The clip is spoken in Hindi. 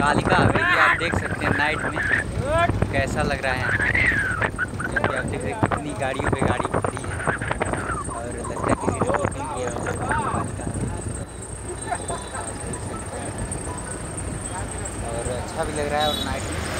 कालिका हवेली आप देख सकते हैं नाइट में कैसा लग रहा है। यहाँ पे आप देख सकते हैं कितनी गाड़ियों पे गाड़ी खड़ी है। और लगता है किसी ने बुकिंग किया और अच्छा भी लग रहा है और नाइट में।